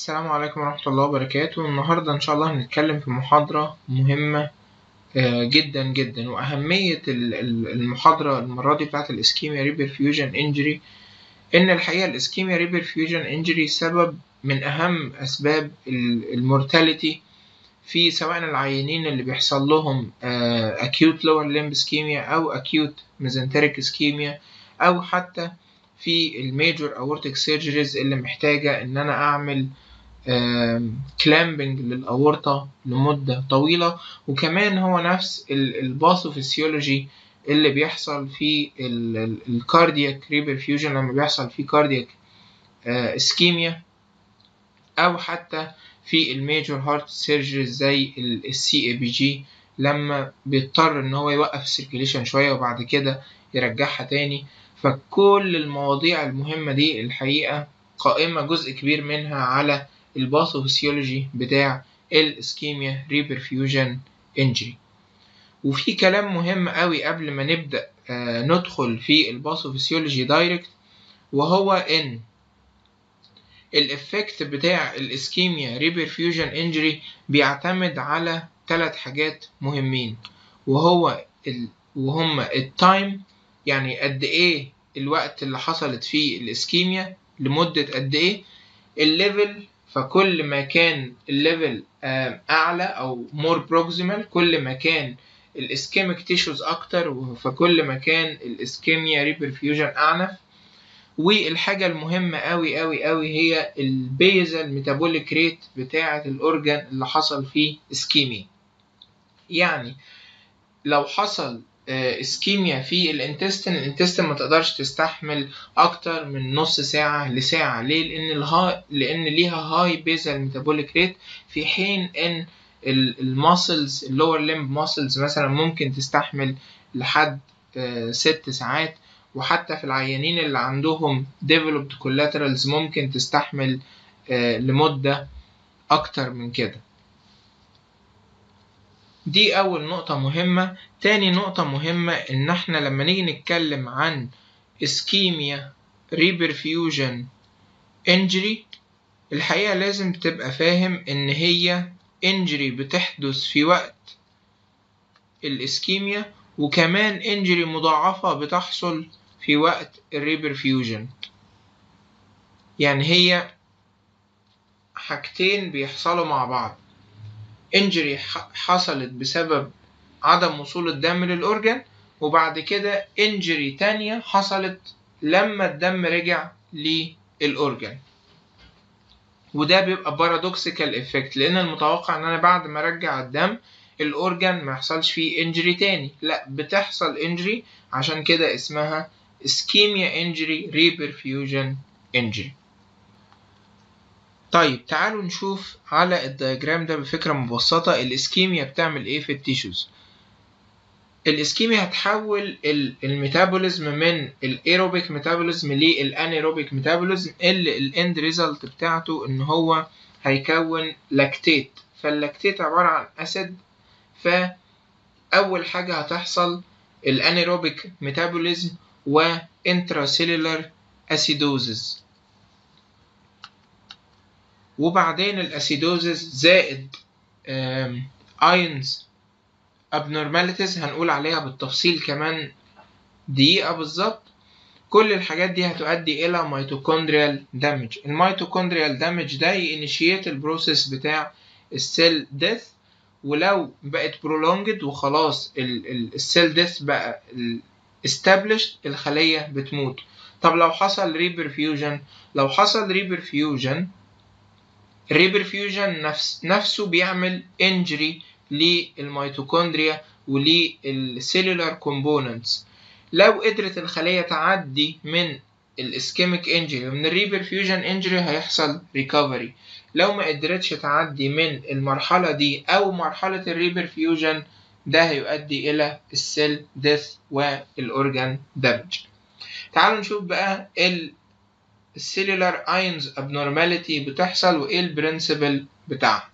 السلام عليكم ورحمة الله وبركاته. النهاردة إن شاء الله هنتكلم في محاضرة مهمة آه، جدا جدا. وأهمية ال- ال- المحاضرة المرة دي بتاعت ال ischemia reperfusion injury إن الحقيقة ال ischemia reperfusion injury سبب من أهم أسباب ال mortality في سواء العيانين اللي بيحصل لهم آه، acute lower limb ischemia أو acute mesenteric ischemia أو حتى في ال major aortic surgeries اللي محتاجة إن أنا أعمل clamping للأورطة لمدة طويلة. وكمان هو نفس ال pathophysiology اللي بيحصل في ال cardiac reperfusion لما بيحصل في cardiac ischemia أو حتى في ال major heart surgery زي ال CABG لما بيضطر إن هو يوقف ال circulation شوية وبعد كده يرجعها تاني. فكل المواضيع المهمة دي الحقيقة قائمة جزء كبير منها على ال pathophysiology بتاع ال ischemia reperfusion injury وفي كلام مهم قوي قبل ما نبدأ آه ندخل في ال pathophysiology direct وهو إن ال effect بتاع ال ischemia reperfusion injury بيعتمد على ثلاث حاجات مهمين. وهو ال... وهم ال time يعني قد إيه الوقت اللي حصلت فيه ال ischemia لمدة قد إيه ال level فكل ما كان ال level أعلى أو more proximal كل ما كان ال ischemic tissues أكتر فكل ما كان ال ischemia reperfusion أعنف. والحاجة المهمة أوي أوي أوي هي ال basal metabolic rate بتاعة ال organ اللي حصل فيه ischemia يعني لو حصل ischemia في ال intestine ال intestine ما تقدرش تستحمل أكتر من نص ساعة لساعة. ليه؟ لأن الها لأن ليها high basal metabolic rate في حين إن ال muscles ال lower limb muscles مثلا ممكن تستحمل لحد ست ساعات. وحتى في العيانين اللي عندهم developed collaterals ممكن تستحمل لمدة أكتر من كده. دي أول نقطة مهمة. تاني نقطة مهمة إن إحنا لما نيجي نتكلم عن ischemia reperfusion injury الحقيقة لازم تبقى فاهم إن هي injury بتحدث في وقت ال ischemia وكمان injury مضاعفة بتحصل في وقت ال reperfusion يعني هي حاجتين بيحصلوا مع بعض. injury حصلت بسبب عدم وصول الدم لل organ وبعد كده injury تانية حصلت لما الدم رجع لل organ وده بيبقى paradoxical effect لأن المتوقع إن أنا بعد ما أرجع الدم ال organ ما يحصلش فيه injury تاني. لأ بتحصل injury عشان كده اسمها ischemia injury reperfusion injury طيب تعالوا نشوف على ال diagram ده بفكرة مبسطة ال ischemia بتعمل إيه في ال tissues؟ ال ischemia هتحول ال metabolism من ال aerobic metabolism لل anaerobic metabolism اللي ال end result بتاعته إن هو هيكون lactate. فال lactate عبارة عن acid فأول حاجة هتحصل ال anaerobic metabolism و intracellular acidosis وبعدين ال acidosis زائد ions abnormalities هنقول عليها بالتفصيل كمان دقيقة بالظبط. كل الحاجات دي هتؤدي إلى mitochondrial damage ال mitochondrial damage ده initiate ال process بتاع ال cell death ولو بقت prolonged وخلاص ال cell death بقى established الخلية بتموت. طب لو حصل reperfusion لو حصل reperfusion ال reperfusion نفس نفسه بيعمل injury لل mitochondria ولل cellular components لو قدرت الخلية تعدي من ال ischemic injury ومن ال reperfusion injury هيحصل recovery لو ما قدرتش تعدي من المرحلة دي أو مرحلة ال reperfusion ده هيؤدي إلى ال cell death وال organ damage تعالوا نشوف بقى ال cellular ions abnormality بتحصل وإيه ال principle بتاعها.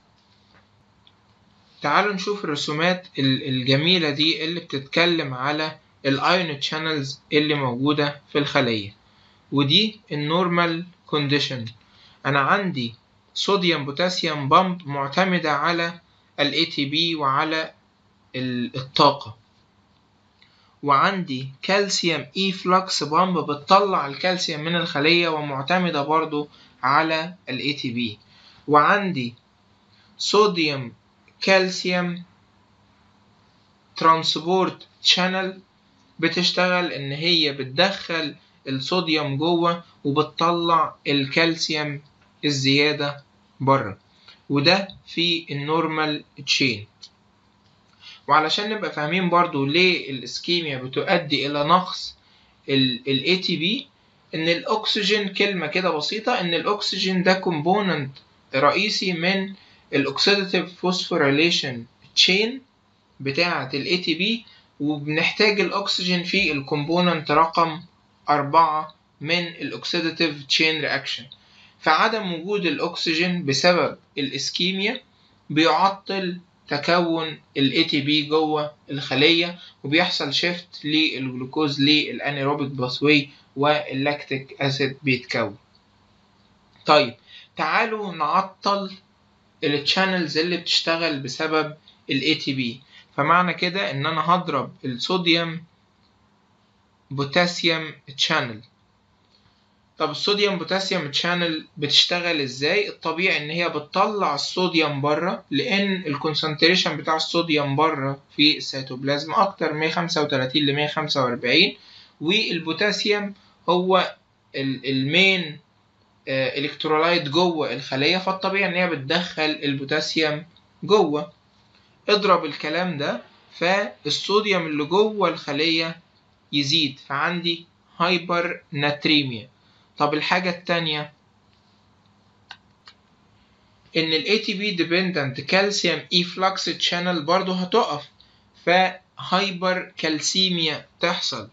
تعالوا نشوف الرسومات الجميلة دي اللي بتتكلم على ال ion channels اللي موجودة في الخلية. ودي ال normal condition أنا عندي sodium potassium pump معتمدة على ال ATP وعلى الطاقة. وعندي calcium efflux pump بتطلع الكالسيوم من الخلية ومعتمدة برضو على ال ATP وعندي sodium calcium transport channel بتشتغل إن هي بتدخل الصوديوم جوه وبتطلع الكالسيوم الزيادة بره. وده في ال normal chain وعلشان نبقى فاهمين برضو ليه ال ischemia بتؤدي إلى نقص ال ATP إن الأكسجين كلمة كده بسيطة إن الأكسجين ده component رئيسي من ال oxidative phosphorylation chain بتاعة ال ATP وبنحتاج الأكسجين في ال component رقم أربعة من ال oxidative chain reaction فعدم وجود الأكسجين بسبب ال ischemia بيعطل تكون ال ATP جوه الخلية وبيحصل shift للجلوكوز لل anaerobic pathway وال lactic acid بيتكون. طيب تعالوا نعطل ال channels اللي بتشتغل بسبب ال ATP فمعنى كده إن أنا هضرب ال sodium potassium channel طب ال sodium potassium channel بتشتغل إزاي؟ الطبيعي إن هي بتطلع الصوديوم بره لأن ال concentration بتاع الصوديوم بره في السيتوبلازم أكتر 135 ل 145 والبوتاسيوم هو ال main electrolyte جوه الخلية فالطبيعي إن هي بتدخل البوتاسيوم جوه. اضرب الكلام ده فالصوديوم اللي جوه الخلية يزيد فعندي hypernatremia طب الحاجة التانية إن ال ATP dependent calcium efflux channel برضو هتقف ف hypercalcemia تحصل.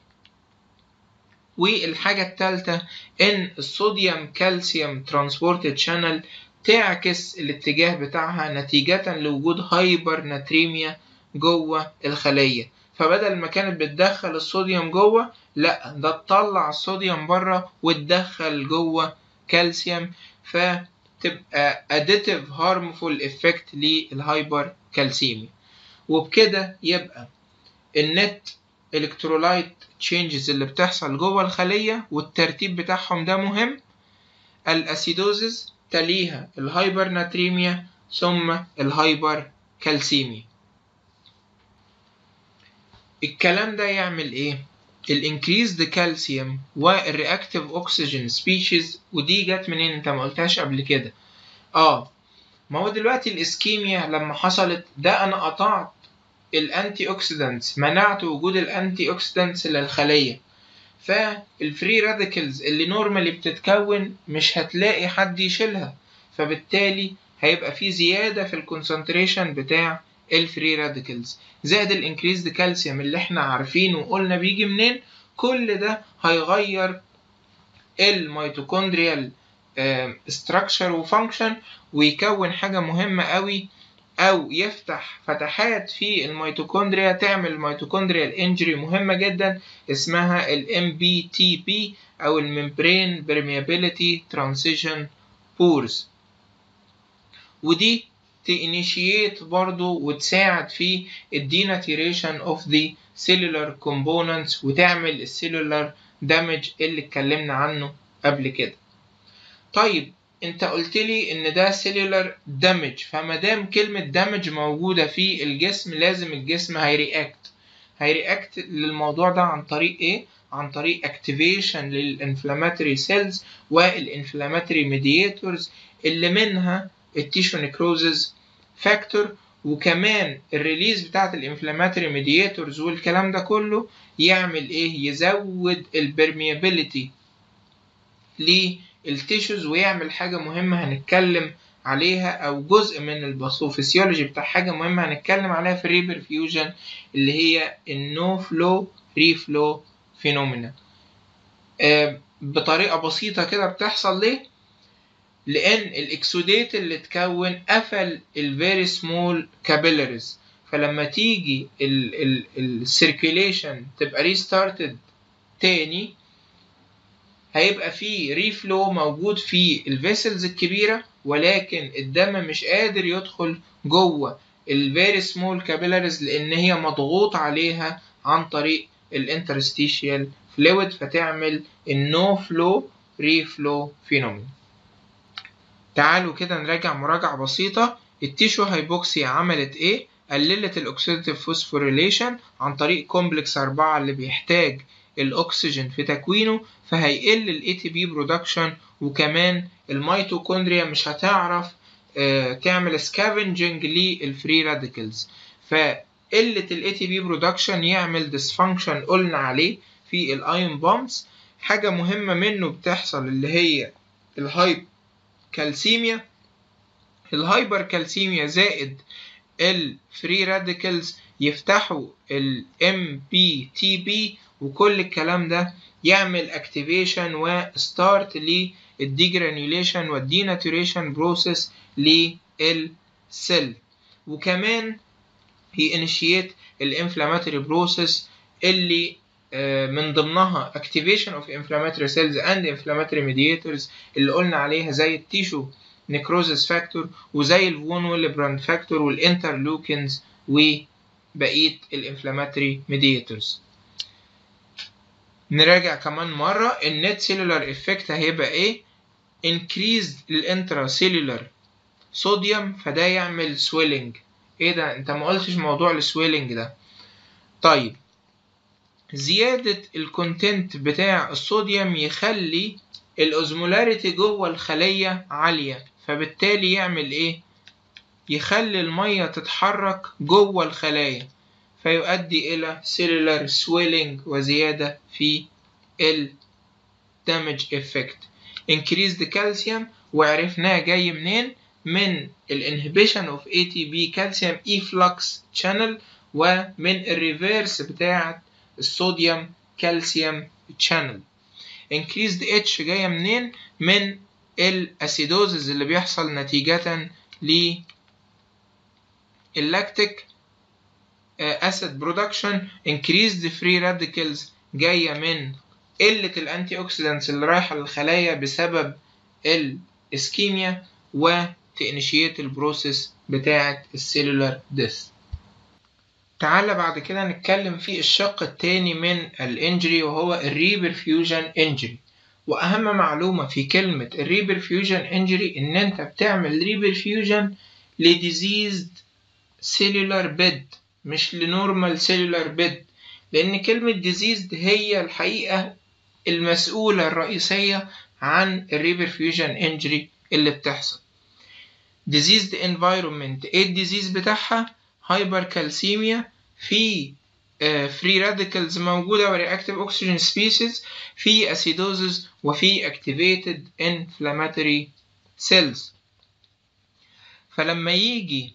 والحاجة التالتة إن ال sodium calcium transport channel تعكس الاتجاه بتاعها نتيجة لوجود hypernatremia جوه الخلية. فبدل ما كانت بتدخل الصوديوم جوه لا ده تطلع الصوديوم بره وتدخل جوه كالسيوم فتبقى additive harmful effect لل hypercalcemia وبكده يبقى ال net electrolyte changes اللي بتحصل جوه الخلية والترتيب بتاعهم ده مهم. ال acidosis تليها ال hypernatremia ثم ال hypercalcemia الكلام ده يعمل إيه؟ ال increased calcium وال reactive oxygen species ودي جت منين؟ انت ما قلتهاش قبل كده. آه ما هو دلوقتي ال ischemia لما حصلت ده أنا قطعت ال antioxidants منعت وجود ال antioxidants للخلية. فال free radicals اللي normally بتتكون مش هتلاقي حد يشيلها فبالتالي هيبقى في زيادة في ال concentration بتاع ال free radicals زائد ال increased calcium اللي إحنا عارفينه وقلنا بيجي منين؟ كل ده هيغير ال mitochondrial structure و function ويكون حاجة مهمة قوي أو يفتح فتحات في الميتوكوندريا تعمل mitochondrial injury مهمة جدا اسمها ال MPTP أو ال membrane permeability transition pores ودي ت initiate برضو وتساعد في ال denaturation of the cellular components وتعمل ال cellular damage اللي اتكلمنا عنه قبل كده. طيب انت قلت لي ان ده cellular damage فما دام كلمة damage موجودة في الجسم لازم الجسم هي react هي react للموضوع ده عن طريق إيه؟ عن طريق activation لل inflammatory cells وال inflammatory mediators اللي منها ال tissue necrosis factor وكمان ال release بتاعت ال inflammatory mediators والكلام ده كله يعمل إيه؟ يزود ال permeability لل tissues ويعمل حاجة مهمة هنتكلم عليها أو جزء من ال pathophysiology بتاع حاجة مهمة هنتكلم عليها في ال reperfusion اللي هي ال no flow reflow phenomena بطريقة بسيطة كده بتحصل ليه؟ لأن ال exudate اللي اتكون قفل ال very small capillaries فلما تيجي ال circulation تبقى restarted تاني هيبقى في reflow موجود في ال vessels الكبيرة ولكن الدم مش قادر يدخل جوه ال very small capillaries لأن هي مضغوط عليها عن طريق ال interstitial fluid فتعمل ال no flow reflow phenomen تعالوا كده نراجع مراجعة بسيطة. ال tissue hypoxia عملت إيه؟ قللت ال oxidative phosphorylation عن طريق complex 4 اللي بيحتاج الأكسجين في تكوينه فهيقل ال ATP production وكمان الميتوكوندريا مش هتعرف آه تعمل scavenging لل free radicals فقلة ال ATP production يعمل dysfunction قلنا عليه في ال ion pumps حاجة مهمة منه بتحصل اللي هي ال hypercalcemia. ال hypercalcemia زائد ال free radicals يفتحوا ال MPTP وكل الكلام ده يعمل اكتيفيشن وستارت للديجرانيوليشن والديناتوريشن بروسيس للسيل وكمان هي initiate ال inflammatory process اللي من ضمنها activation of inflammatory cells and inflammatory mediators اللي قلنا عليها زي ال tissue necrosis factor وزي ال von Willebrand factor وال interleukins وبقية ال inflammatory mediators نراجع كمان مرة ال net cellular effect هيبقى إيه؟ increased ال intracellular صوديوم فده يعمل swelling إيه ده؟ أنت ما قلتش موضوع ال swelling ده. طيب زيادة ال content بتاع الصوديوم يخلي ال osmolarity جوه الخلية عالية فبالتالي يعمل إيه؟ يخلي المية تتحرك جوه الخلايا فيؤدي إلى cellular swelling وزيادة في ال damage effect. Increased calcium وعرفناه جاي منين؟ من ال inhibition of ATP calcium efflux channel ومن ال reverse بتاعة ال sodium calcium channel. Increased H جاية منين؟ من ال acidosis اللي بيحصل نتيجة ل ال lactic acid production. Increased free radicals جاية من قلة ال antioxidants اللي رايحة للخلايا بسبب ال ischemia وت initiate ال process بتاعة ال cellular death تعالى بعد كده نتكلم في الشق التاني من ال injury وهو ال reperfusion injury. وأهم معلومة في كلمة ال reperfusion injury إن أنت بتعمل reperfusion ل diseased cellular bed مش ل normal cellular bed. لأن كلمة diseased هي الحقيقة المسؤولة الرئيسية عن ال reperfusion injury اللي بتحصل. diseased environment إيه ال disease بتاعها؟ hypercalcemia في free radicals موجودة و reactive oxygen species في acidosis وفي activated inflammatory cells. فلما يجي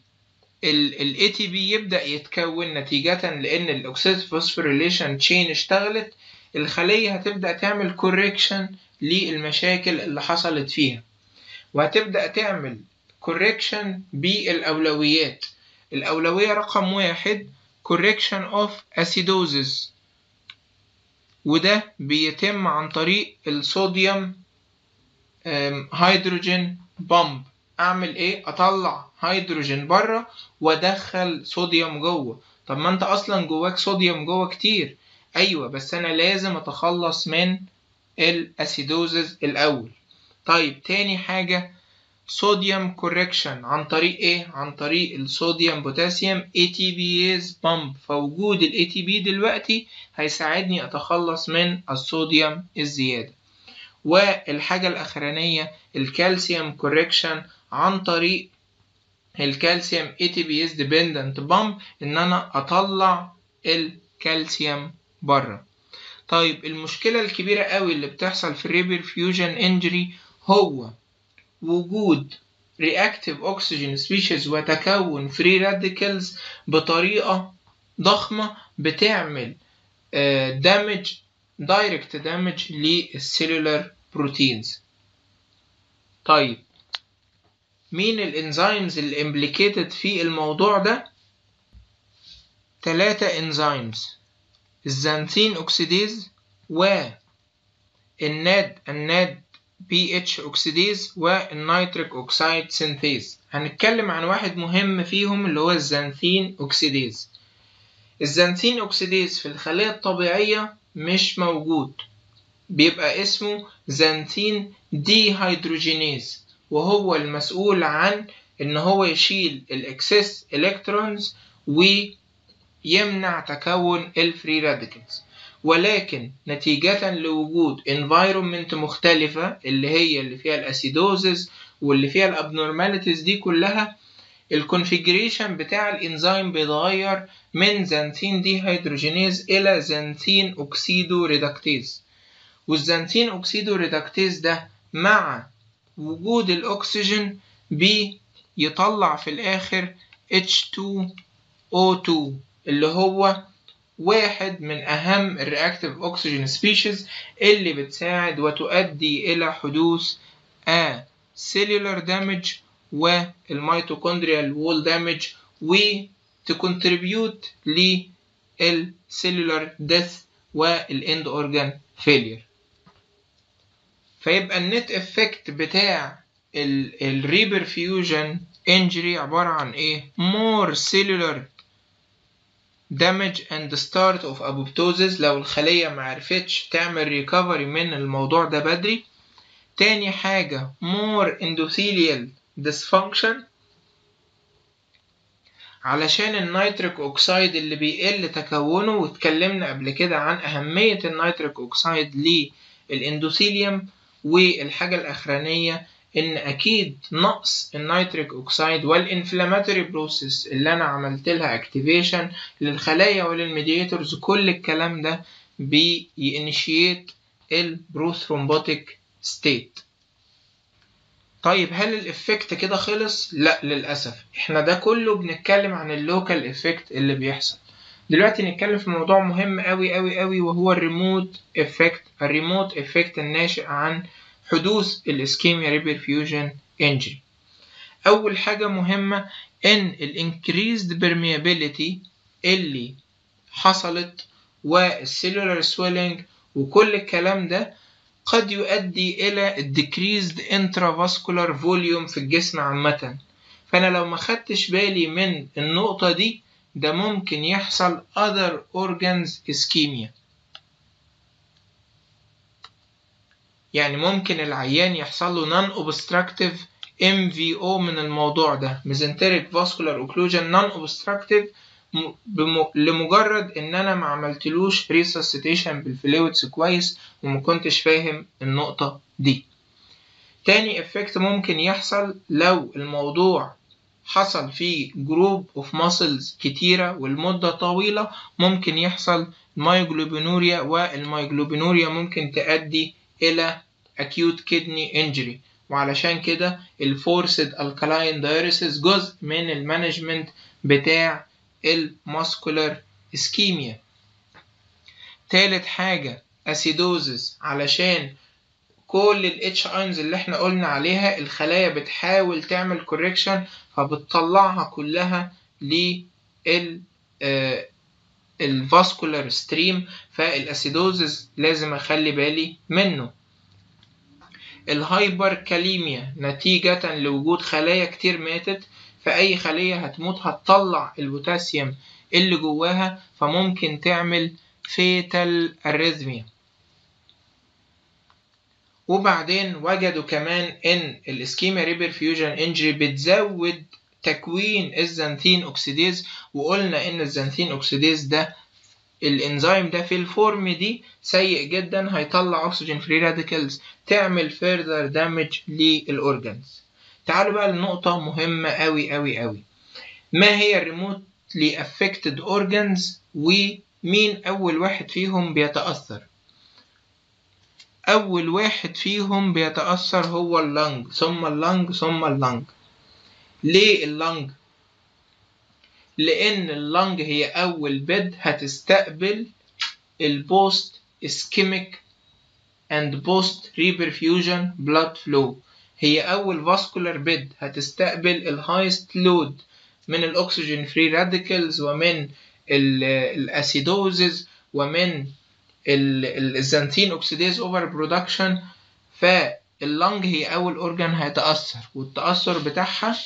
ال ATP يبدأ يتكون نتيجة لأن ال oxidative phosphorylation chain اشتغلت الخلية هتبدأ تعمل correction للمشاكل اللي حصلت فيها. وهتبدأ تعمل correction بالأولويات. الأولوية رقم واحد correction of acidosis. وده بيتم عن طريق الصوديوم هيدروجين pump أعمل إيه؟ أطلع هيدروجين بره وأدخل صوديوم جوه. طب ما أنت أصلا جواك صوديوم جوه كتير. أيوه بس أنا لازم أتخلص من ال acidosis الأول. طيب تاني حاجة صوديوم correction عن طريق إيه؟ عن طريق الصوديوم بوتاسيوم ATPase pump فوجود ال ATP دلوقتي هيساعدني أتخلص من الصوديوم الزيادة. والحاجة الأخرانية الكالسيوم correction عن طريق الكالسيوم ATPase dependent pump إن أنا أطلع الكالسيوم بره. طيب المشكلة الكبيرة قوي اللي بتحصل في ال reperfusion injury هو وجود reactive oxygen species وتكون free radicals بطريقة ضخمة بتعمل damage direct damage لل cellular proteins طيب مين ال enzymes اللي implicated في الموضوع ده؟ تلاتة enzymes ال xanthine oxidase و ال NAD ال NADH oxidase وال nitric oxide synthase هنتكلم عن واحد مهم فيهم اللي هو ال xanthine oxidase ال xanthine oxidase في الخلية الطبيعية مش موجود. بيبقى اسمه xanthine dehydrogenase وهو المسؤول عن إن هو يشيل ال excess electrons ويمنع تكون ال free radicals ولكن نتيجة لوجود environment مختلفة اللي هي اللي فيها ال acidosis واللي فيها ال abnormalities دي كلها ال configuration بتاع الإنزيم بيتغير من xanthine dehydrogenase إلى xanthine oxidoreductase وال xanthine oxidoreductase ده مع وجود الأكسجين بيطلع في الآخر H2O2 اللي هو واحد من أهم ال reactive oxygen species اللي بتساعد وتؤدي إلى حدوث a cellular damage وال mitochondrial wall damage وت contribute لل cellular death وال end organ failure فيبقى ال net effect بتاع ال reperfusion injury عبارة عن إيه؟ more cellular damage and start of apoptosis. لو الخلية معرفتش تعمل recovery من الموضوع ده بدري. تاني حاجة more endothelial dysfunction. علشان ال nitric oxide اللي بيقل تكونه واتكلمنا قبل كده عن أهمية ال nitric oxide لل endothelium والحاجة الأخرانية. إن أكيد نقص ال nitric oxide وال inflammatory process اللي أنا عملت لها activation للخلايا ولل mediators كل الكلام ده بي initiate ال prothrombotic state طيب هل ال effect كده خلص؟ لا للأسف. إحنا ده كله بنتكلم عن ال local effect اللي بيحصل. دلوقتي نتكلم في موضوع مهم أوي أوي أوي وهو ال remote effect ال remote effect الناشئ عن حدوث ال ischemia reperfusion injury. أول حاجة مهمة إن ال increased permeability اللي حصلت والسيلولار سويلنج وكل الكلام ده قد يؤدي إلى decreased intravascular volume في الجسم عامة. فأنا لو ما خدتش بالي من النقطة دي ده ممكن يحصل other organs ischemia. يعني ممكن العيان يحصل له non obstructive MVO من الموضوع ده. Vascular occlusion non obstructive بم... لمجرد إن أنا ما عملتلوش resuscitation بال fluids كويس وما كنتش فاهم النقطة دي. تاني effect ممكن يحصل لو الموضوع حصل في group of muscles كتيرة والمدة طويلة ممكن يحصل myoglobinuria وال myoglobinuria ممكن تؤدي إلى acute kidney injury. وعلشان كده ال forced alkaline diuresis جزء من ال management بتاع ال muscular ischemia تالت حاجة acidosis علشان كل ال H ions اللي إحنا قلنا عليها الخلايا بتحاول تعمل correction فبتطلعها كلها لل ال vascular stream فال acidosis لازم أخلي بالي منه. ال hyperkalemia نتيجة لوجود خلايا كتير ماتت فأي خلية هتموت هتطلع البوتاسيوم اللي جواها فممكن تعمل fatal arrhythmia وبعدين وجدوا كمان إن ال ischemia reperfusion injury بتزود تكوين ال xanthine oxidase وقلنا إن ال xanthine oxidase ده الإنزيم ده في ال form دي سيء جدا هيطلع oxygen free radicals تعمل further damage لل organs تعالوا بقى لنقطة مهمة أوي أوي أوي. ما هي ال remotely affected organs ومين أول واحد فيهم بيتأثر؟ أول واحد فيهم بيتأثر هو اللنج ثم اللنج ثم اللنج ليه اللنج؟ لأن اللنج هي أول bed هتستقبل ال post ischemic and post reperfusion blood flow هي أول vascular bed هتستقبل ال highest load من ال oxygen free radicals ومن ال acidosis ومن ال xanthine oxidase over production فال lung هي أول organ هيتأثر والتأثر بتاعها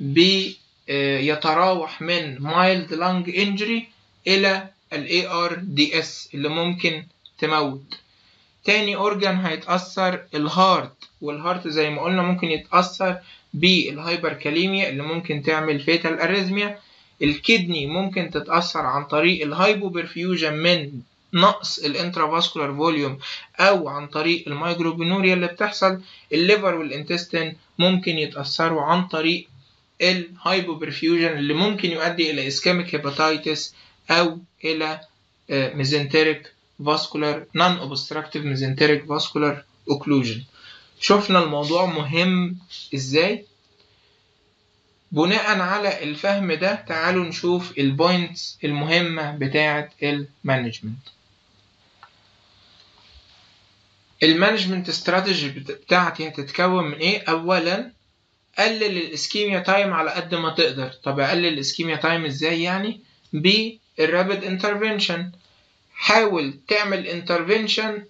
بيتراوح من mild lung injury إلى ال ARDS اللي ممكن تموت. تاني organ هيتأثر ال heart وال heart زي ما قلنا ممكن يتأثر بال hyperkalemia اللي ممكن تعمل fatal arrhythmia ال kidney ممكن تتأثر عن طريق ال hypoperfusion من نقص ال intravascular volume أو عن طريق ال myoglobinuria اللي بتحصل. ال liver وال intestine ممكن يتأثروا عن طريق ال hypoperfusion اللي ممكن يؤدي إلى ischemic hepatitis أو إلى mesenteric vascular non obstructive mesenteric vascular occlusion شفنا الموضوع مهم إزاي؟ بناء على الفهم ده تعالوا نشوف ال points المهمة بتاعة ال management ال management strategy بتاعتي هتتكون من إيه؟ اولا قلل ال ischemia time على قد ما تقدر. طب أقلل ال ischemia time إزاي يعني؟ بال rapid intervention حاول تعمل intervention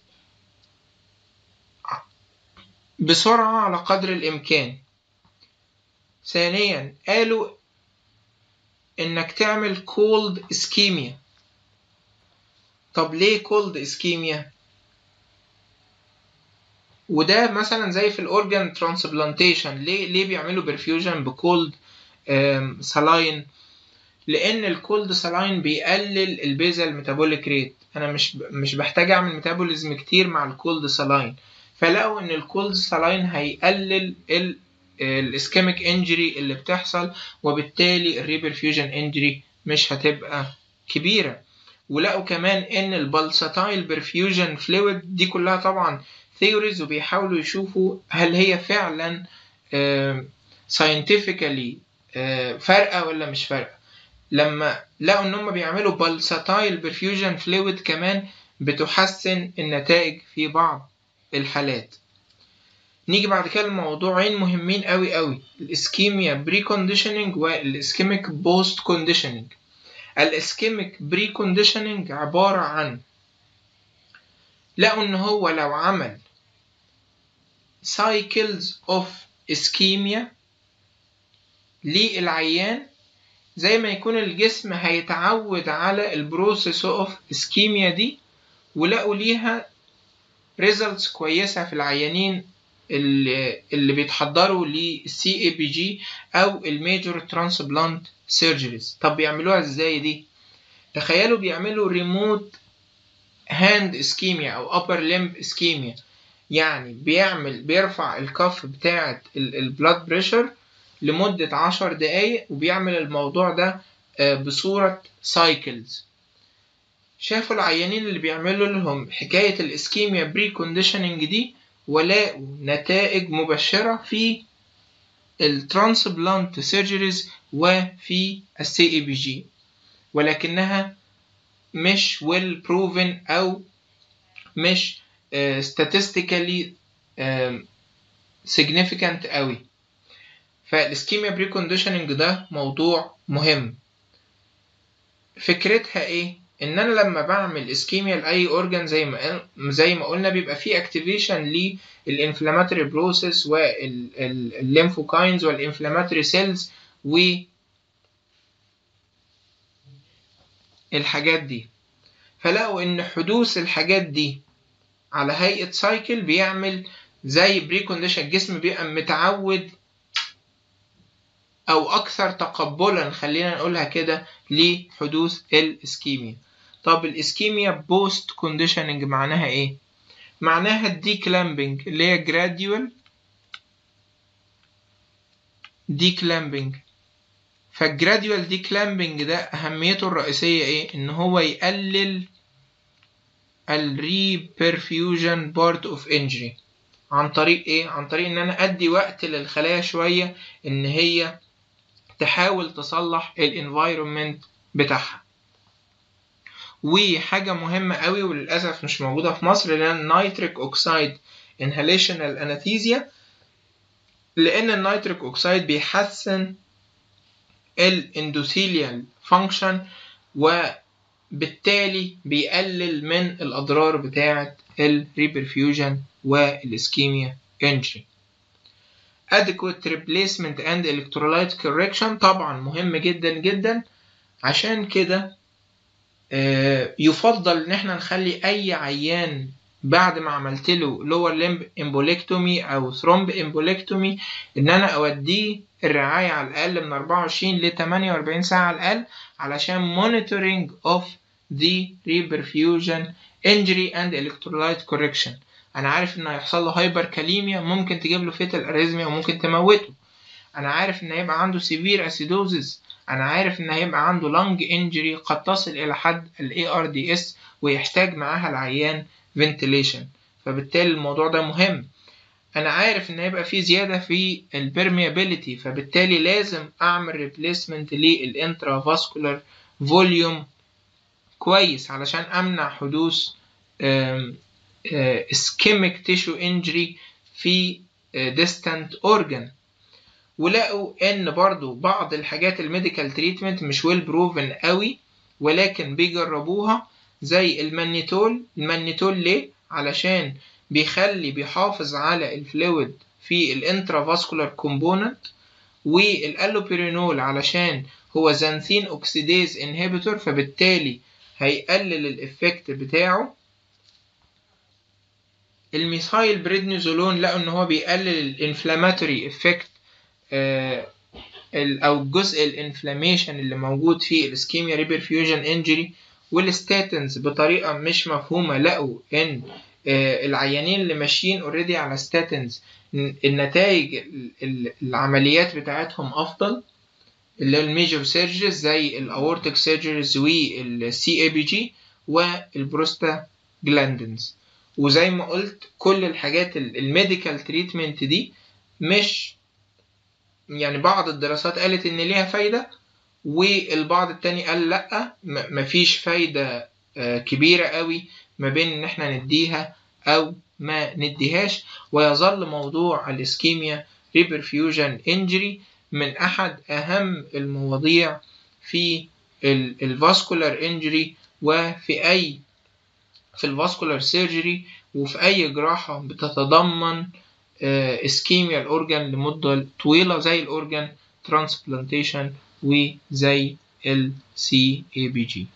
بسرعة على قدر الإمكان. ثانيا قالوا إنك تعمل cold ischemia. طب ليه cold ischemia وده مثلا زي في ال organ transplantation. ليه ليه بيعملوا perfusion ب cold saline لأن ال cold saline بيقلل ال basal metabolic rate أنا مش مش بحتاج أعمل metabolism كتير مع ال cold saline فلقوا إن ال cold saline هيقلل ال ischemic injury اللي بتحصل وبالتالي ال reperfusion injury مش هتبقى كبيرة. ولقوا كمان إن ال pulsatile perfusion fluid دي كلها طبعا theories وبيحاولوا يشوفوا هل هي فعلا scientifically فارقة ولا مش فارقة. لما لقوا إن هم بيعملوا pulsatile perfusion fluid كمان بتحسن النتائج في بعض الحالات. نيجي بعد كده لموضوعين مهمين قوي قوي ال ischemia pre conditioning وال ischemic post conditioning ال ischemic pre conditioning عبارة عن لقوا إن هو لو عمل cycles of ischemia للعيان زي ما يكون الجسم هيتعود على ال process of ischemia دي ولقوا ليها results كويسة في العيانين اللي, اللي بيتحضروا لل CABG أو ال major transplant surgeries طب بيعملوها إزاي دي؟ تخيلوا بيعملوا remote hand ischemia أو upper limb ischemia يعني بيعمل بيرفع ال cuff بتاعة ال blood pressure لمدة عشر دقايق وبيعمل الموضوع ده بصورة cycles شافوا العيانين اللي بيعملوا لهم حكاية ال ischemia pre conditioning دي ولاقوا نتائج مبشرة في ال transplant surgeries وفي ال CABG ولكنها مش well proven أو مش statistically uh, significant قوي. فال ischemia pre conditioning ده موضوع مهم. فكرتها إيه؟ إن أنا لما بعمل ischemia لأي organ زي ما زي ما قلنا بيبقى في activation لل inflammatory process وال lymphokines وال inflammatory cells و الحاجات دي. فلقوا إن حدوث الحاجات دي على هيئة cycle بيعمل زي pre condition الجسم بيبقى متعود أو أكثر تقبلا خلينا نقولها كده لحدوث ال ischemia. طب ال ischemia post conditioning معناها إيه؟ معناها ال de clamping اللي هي gradual declamping فال gradual declamping ده أهميته الرئيسية إيه؟ إن هو يقلل ال reperfusion part of injury. عن طريق إيه؟ عن طريق ان أنا ادي وقت للخلايا شوية ان هي تحاول تصلح ال environment بتاعها. وحاجة مهمة قوي وللأسف مش موجودة في مصر اللي هي ال nitric oxide inhalational anesthesia لأن ال nitric oxide بيحسن ال endothelial function بالتالي بيقلل من الأضرار بتاعة ال reperfusion وال ischemia injury. Adequate replacement and electrolyte correction طبعا مهم جدا جدا. عشان كده يفضل إن إحنا نخلي أي عيان بعد ما عملت له lower limb embolectomy أو thromboembolectomy إن أنا أوديه الرعاية على الأقل من 24 ل 48 ساعة على الأقل علشان monitoring of the reperfusion injury and electrolyte correction. أنا عارف ان هيحصل له hyperkalemia ممكن تجيب له fatal arrhythmia وممكن تموته. أنا عارف ان هيبقى عنده severe acidosis أنا عارف ان هيبقى عنده lung injury قد تصل إلى حد ال ARDS ويحتاج معاها العيان ventilation فبالتالي الموضوع ده مهم. أنا عارف ان هيبقى في زيادة في ال permeability فبالتالي لازم أعمل replacement لل intravascular volume كويس علشان أمنع حدوث ischemic tissue injury في distant organ ولقوا إن برضو بعض الحاجات ال medical treatment مش well proven قوي ولكن بيجربوها زي ال mannitol. ال mannitol ليه؟ علشان بيخلي بيحافظ على ال fluid في ال intravascular component وال allopurinol علشان هو xanthine oxidase inhibitor فبالتالي هيقلل ال effect بتاعه. ال methylprednisolone لقوا إن هو بيقلل ال inflammatory effect أو الجزء ال inflammation اللي موجود في ال ischemia reperfusion injury وال statins بطريقة مش مفهومة لقوا إن العيانين اللي ماشيين already على statins النتائج العمليات بتاعتهم أفضل. اللي هي ال major surgeries زي ال aortic surgeries وال CABG والبروستا جلاندنز وزي ما قلت كل الحاجات ال medical treatment دي مش يعني بعض الدراسات قالت إن ليها فايدة والبعض التاني قال لأ مفيش فايدة كبيرة قوي ما بين إن إحنا نديها أو ما نديهاش. ويظل موضوع ال ischemia reperfusion injury من أحد أهم المواضيع في ال vascular injury وفي اي في ال vascular surgery وفي أي جراحة بتتضمن ischemia ال organ لمدة طويلة زي ال organ transplantation وزي ال CABG